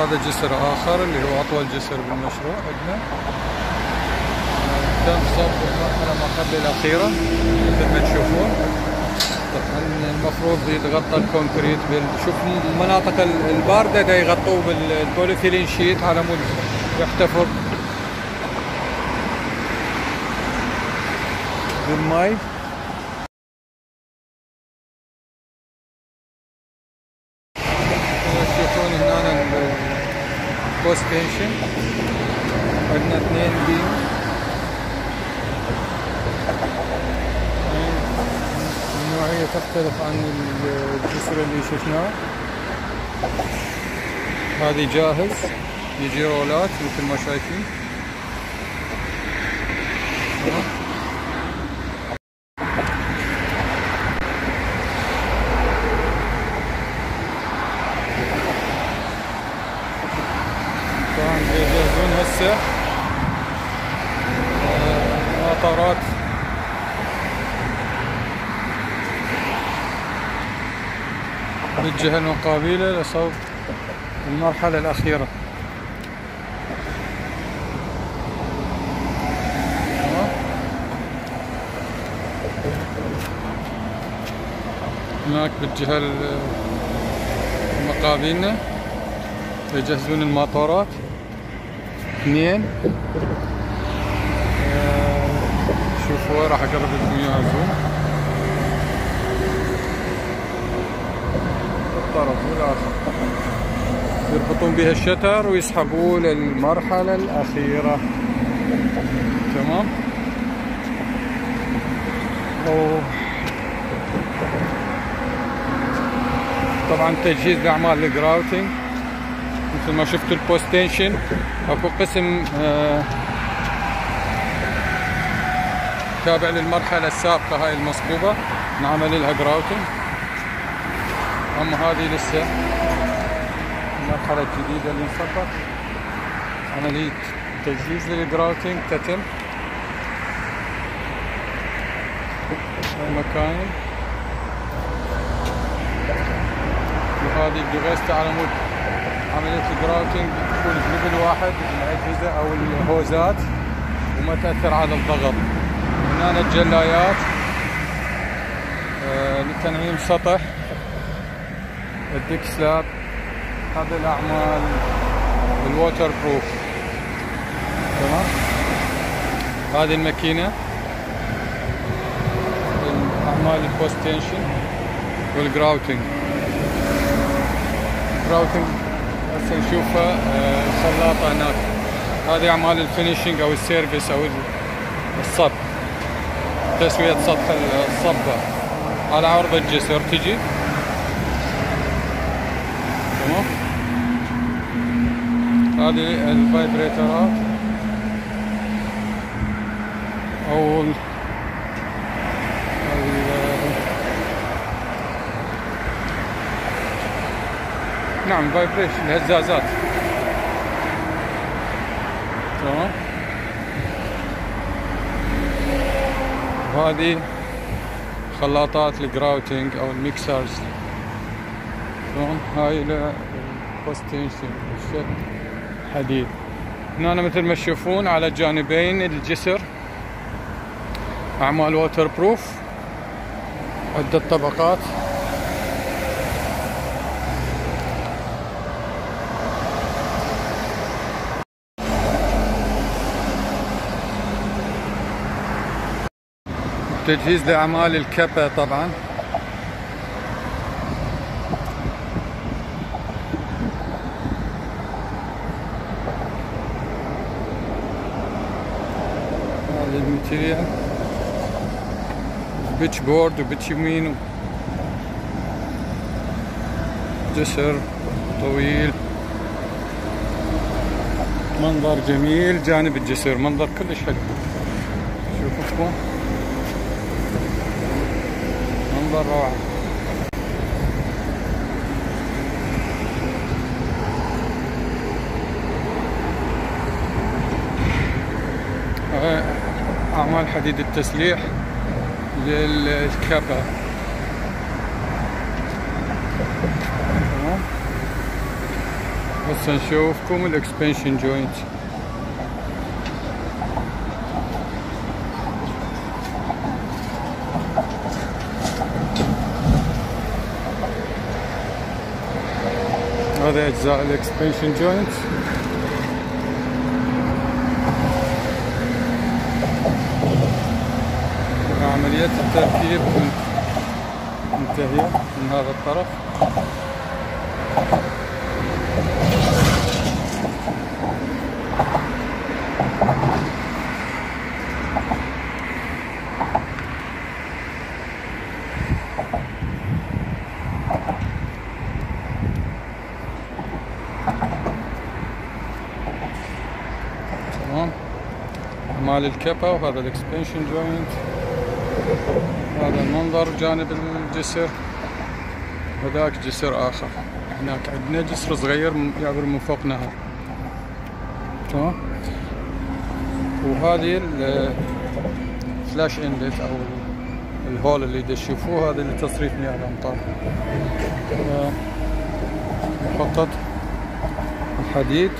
هذا جسر آخر اللي هو أطول جسر بالمشروع عندنا. تم صب قبل الأخيرة مثل ما تشوفون. طبعا المفروض يتغطى ال concrete بال شوف المناطق الباردة دا يغطوه بال polyethylene sheet على مود يحتفظ بالماي تشوفون هنا ستيشن عندنا اثنين بيم النوعية تختلف عن الجسر اللي شفناه. هذه جاهز. يجي رولات مثل ما شايفين طبعا يجهزون هسه مطارات بالجهة المقابلة لصوب المرحلة الأخيرة. هناك بالجهة المقابلنا يجهزون المطارات. اثنين. شوفوا راح اقرب لكم اياها زوم الطرف والاخر يربطون بها الشتر ويسحبوه للمرحلة الأخيرة. تمام؟ أوه. طبعا تجهيز لأعمال ال grouting مثل ما شفتوا ال post tension أكو قسم آه تابع للمرحلة السابقة هاي المصبوبة نعمل لها grouting أما هذه لسه المرحلة الجديدة اللي انصبت عملية تجهيز لل grouting تتم. مكان وهذه الدغيسة على مود عملية ال grouting تكون ب level واحد الأجهزة أو الهوزات وما تأثر على الضغط. هنا الجلايات آه لتنعيم سطح. ال deck slab هذه الأعمال. ال waterproof تمام؟ هذه الماكينة. أعمال ال post tension. وال grouting grouting هسه نشوفها الخلاطة هناك. هذه أعمال ال finishing أو ال surface أو الصب. تسوية سطح الصبة على عرض الجسر. تجي؟ تمام. هذه الفايبريترات ال نعم vibration الهزازات تمام وهذه خلاطات ال grouting أو ال mixers. تمام هاي ال post tension حديد. هنا مثل ما تشوفون على جانبين الجسر. أعمال waterproof عدة طبقات. تجهيز لأعمال الكبة طبعا. هذا ال material. pitch board و pitch يمين جسر طويل. منظر جميل. جانب الجسر منظر كلش حلو. شوفوا منظر روعة أعمال حديد التسليح للكابا هسه نشوفكم ال expansion joint هذا اجزاء ال expansion joint عملية التركيب منتهية من هذا الطرف تمام مال ال Kappe وهذا ال expansion joint هذا المنظر جانب الجسر. وذاك جسر آخر. هناك عندنا جسر صغير يعبر من فوق نهر. تمام وهذه ال flush inlet أو ال hole اللي تشوفوه هذا لتصريف مياه الامطار مخطط الحديد.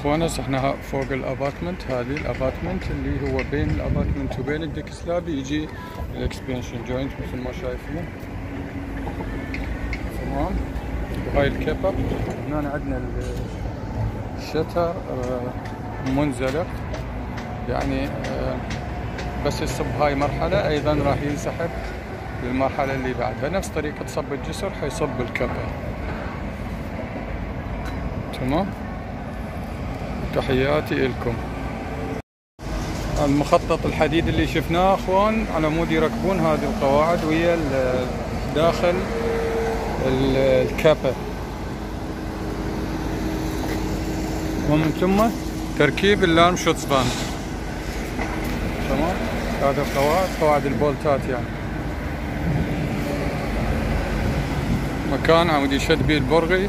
شوف اخوانا إحنا فوق ال abutment هذه ال abutment اللي هو بين ال abutment وبين ال deck slab يجي ال expansion joint مثل ما شايفين. تمام؟ وهاي الكيب هنا عندنا الشتر منزلق. يعني آه، بس يصب هاي مرحلة. أيضا راح ينسحب للمرحلة اللي بعد بنفس طريقة صب الجسر حيصب الكبة تمام؟ تحياتي لكم المخطط الحديد اللي شفناه أخوان على مود يركبون هذه القواعد ويا داخل ال Kappe. ومن ثم تركيب ال Lärmschutzwand. تمام؟ هذه القواعد قواعد ال bolt ات يعني. مكان عمود يشد به البرغي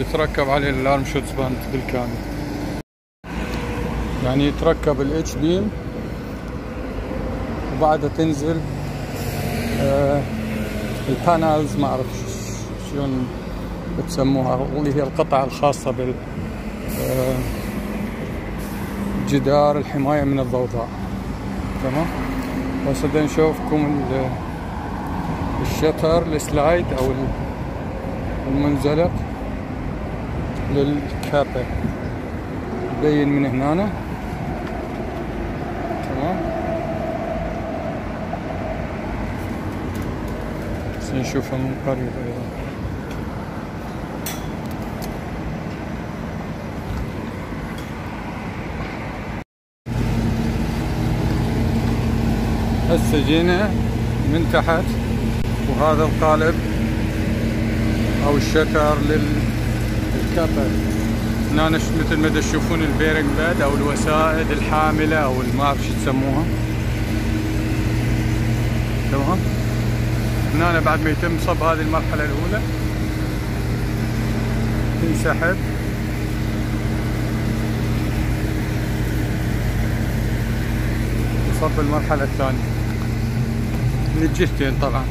يتركب عليه ال Lärmschutzwand بالكامل. يعني يتركب ال H beam وبعدها تنزل آه ال panels ما أعرف شلون بتسموها اللي هي القطع الخاصة بال آه جدار الحماية من الضوضاء. تمام؟ بس نشوفكم ال shutter ال slide أو المنزلق لل Kappe يبين من هنا تمام نشوفها من قريب أيضا. هسه جينا من تحت وهذا القالب أو ال shutter لل Kappe هنا مثل ما تشوفون ال bearing pad أو الوسائد الحاملة أو ما أعرف شو تسموها. تمام؟ هنا بعد ما يتم صب هذه المرحلة الأولى. تنصب صب المرحلة الثانية. من الجهتين طبعا.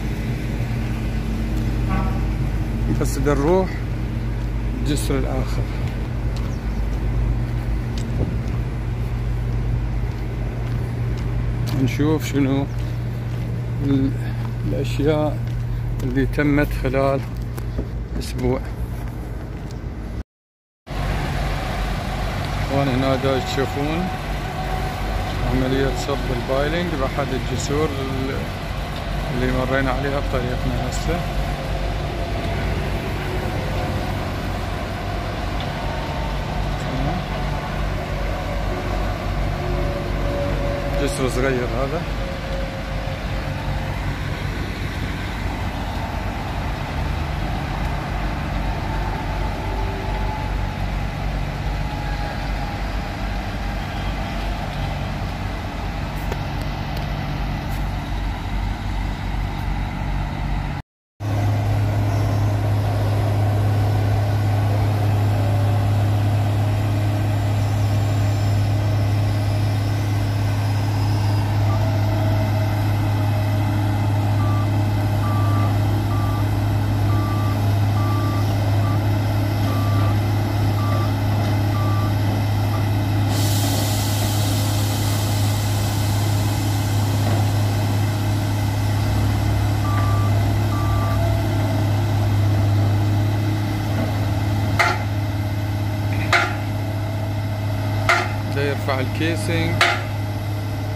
بس نروح الجسر الآخر. نشوف شنو الأشياء اللي تمت خلال أسبوع. وان هنا دا تشوفون عملية صب البايلنج بأحد الجسور اللي مرينا عليها بطريقنا هسه. جسر صغير هذا. ده يرفع الكيسنج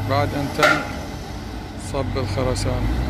بعد أن تم صب الخرسانة.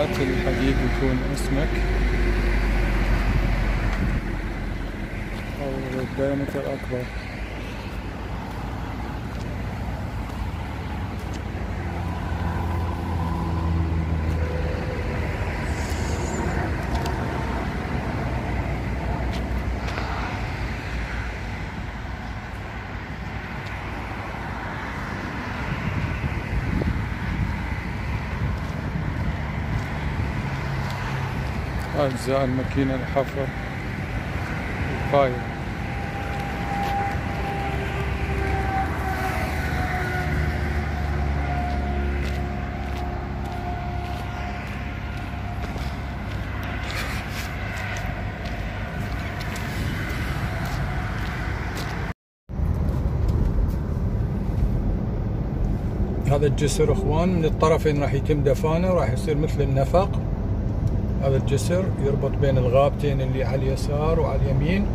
تحت الحديد يكون اسمك. أو الدايمتر أكبر. أجزاء الماكينة الحفر. الفاير هذا الجسر أخوان من الطرفين راح يتم دفانه راح يصير مثل النفق. هذا الجسر يربط بين الغابتين اللي على اليسار وعلى اليمين.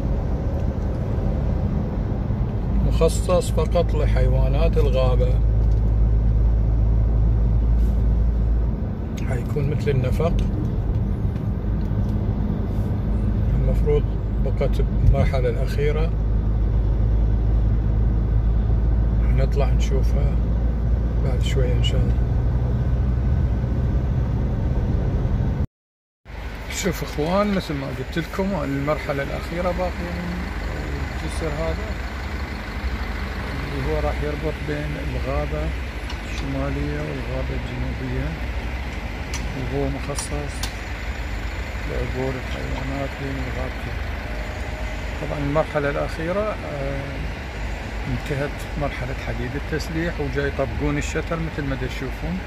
مخصص فقط لحيوانات الغابة. حيكون مثل النفق. المفروض بقت المرحلة الأخيرة. نطلع نشوفها بعد شوية إن شاء الله. شوف اخوان مثل ما قلت لكم المرحلة الأخيرة باقي من الجسر هذا اللي هو راح يربط بين الغابة الشمالية والغابة الجنوبية وهو مخصص لعبور الحيوانات بين الغابتين. طبعا المرحلة الأخيرة آه، انتهت مرحلة حديد التسليح وجاي يطبقون الشتر مثل ما تشوفون.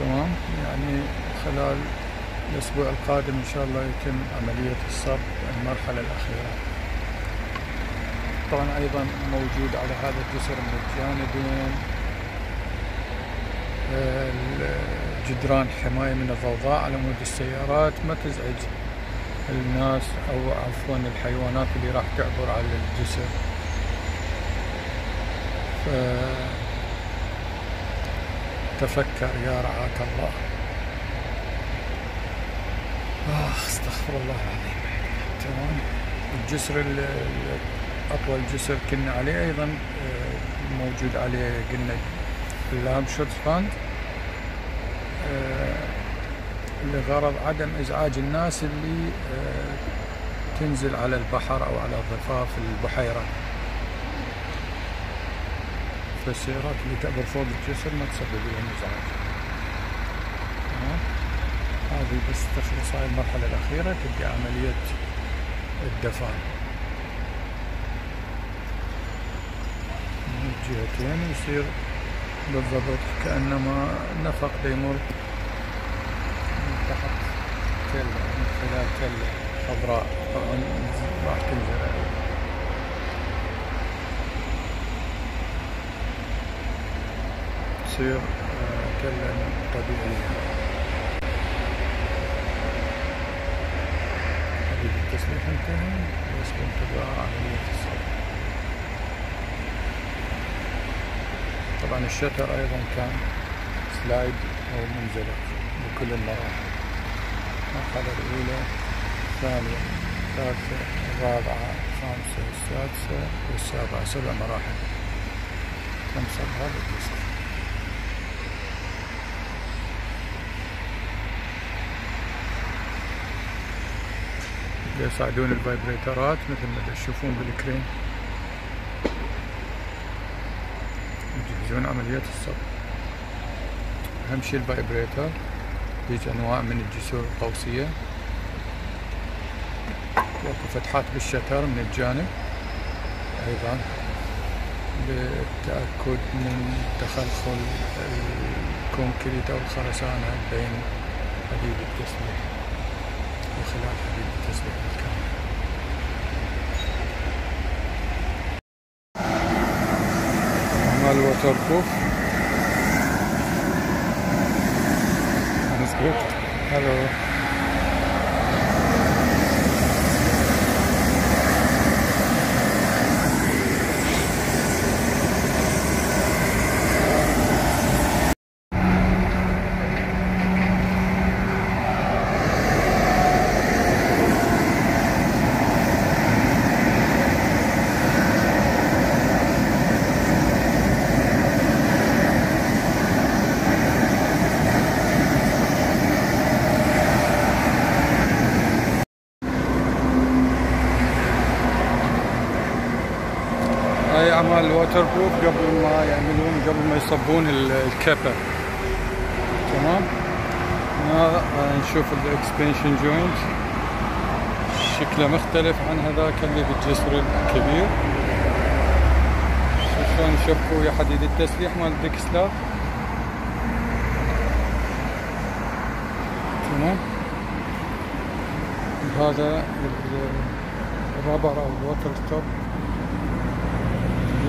تمام؟ يعني خلال الأسبوع القادم إن شاء الله يتم عملية الصب المرحلة الأخيرة. طبعا أيضا موجود على هذا الجسر من الجانبين جدران حماية من الضوضاء على مود السيارات ما تزعج الناس أو عفوا الحيوانات اللي راح تعبر على الجسر. تفكر يا رعاك الله. آه أستغفر الله العظيم. تمام. الجسر أطول جسر كنا عليه أيضا آه، موجود عليه قلنا اللام شوت فاند آه، لغرض عدم إزعاج الناس اللي آه، تنزل على البحر أو على ضفاف البحيرة. فالسيارات اللي تعبر فوق الجسر ما تسبب لهم إزعاج. هذه بس تخلص هاي المرحلة الأخيرة تبدأ عملية الدفان الجهتين ويصير بالضبط كأنما نفق يمر من تحت تلة من خلال تلة خضراء طبعا راح تنزرع تصير تلة آه، طبيعية التسليح انتهى بانتظار عملية الصبر طبعا الشتر أيضا كان سلايد أو منزلق بكل المراحل. المرحلة الأولى الثانية الثالثة الرابعة الخامسة السادسة والسابعة سبع مراحل. تنصب هذا ال deck؟ يصعدون ال vibrator ات مثل ما تشوفون بال crane يجهزون عملية الصب. أهم شي ال vibrator. يجي أنواع من الجسور القوسية. وأكو فتحات بال shutter من الجانب. أيضا. للتأكد من تخلخل ال concrete أو الخرسانة بين حديد التسليح وخلال حديد التسليح الكامل مال waterproof مظبوط hello hi ال waterproof قبل ما يعملون قبل ما يصبون ال Kappe تمام؟ هنا نشوف ال expansion joint شكله مختلف عن هذاك اللي بالجسر الكبير. شلون يشبكوا ويا حديد التسليح مال ال deck slab تمام؟ هذا الرابر أو الوتر ستوب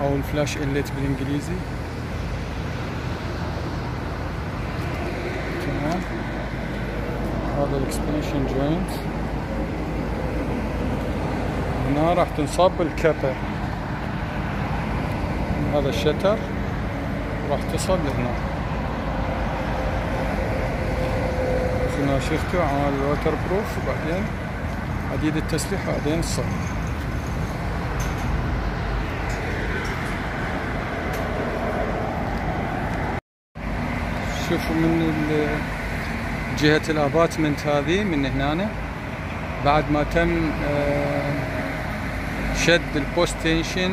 أو ال flush inlet بالإنجليزي. تمام. هذا ال expansion joint هنا راح تنصب ال Kappe هذا ال shutter راح تصل لهنا. هنا شفتوا عمل ال waterproof وبعدين حديد التسليح بعدين الصب شوفوا من جهة ال abutment هذه من هنا. بعد ما تم شد ال post tension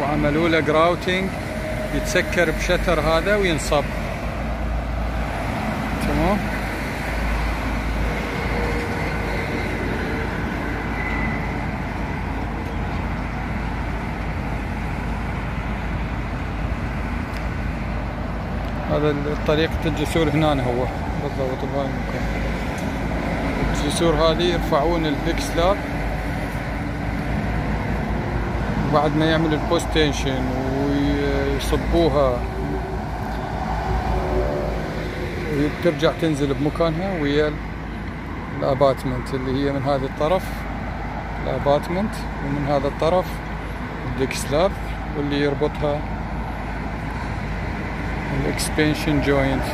وعملوا له grouting يتسكر ب shutter هذا وينصب تمام هذا طريقة الجسور هنا هو. بالضبط بهاي المكان الجسور هذه يرفعون ال deck slab وبعد ما يعمل ال post tension ويصبوها وترجع تنزل بمكانها ويا ال abutment اللي هي من هذا الطرف. ال abutment ومن هذا الطرف ال deck slab واللي يربطها ال expansion joint